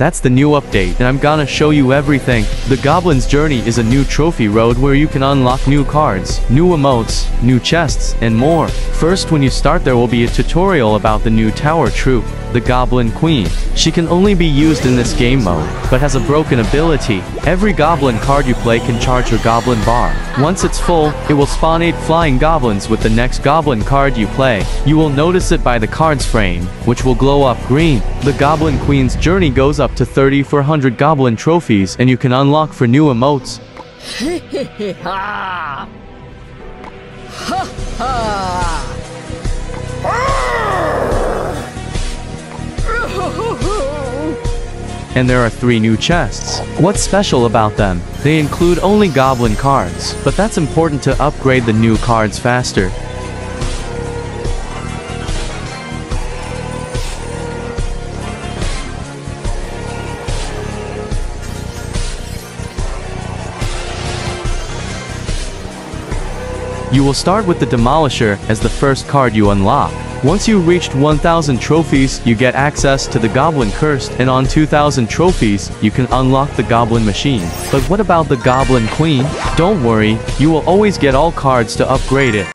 That's the new update and I'm gonna show you everything. The Goblin's Journey is a new trophy road where you can unlock new cards, new emotes, new chests, and more. First when you start there will be a tutorial about the new tower troop, the Goblin Queen. She can only be used in this game mode, but has a broken ability. Every goblin card you play can charge your goblin bar. Once it's full, it will spawn 8 flying goblins with the next goblin card you play. You will notice it by the card's frame, which will glow up green. The Goblin Queen's journey goes up to 3400 goblin trophies and you can unlock for new emotes. Ha ha! And there are three new chests. What's special about them? They include only goblin cards, but that's important to upgrade the new cards faster. You will start with the Demolisher as the first card you unlock. Once you reached 1000 trophies, you get access to the Goblin Curse, and on 2000 trophies, you can unlock the Goblin Machine. But what about the Goblin Queen? Don't worry, you will always get all cards to upgrade it.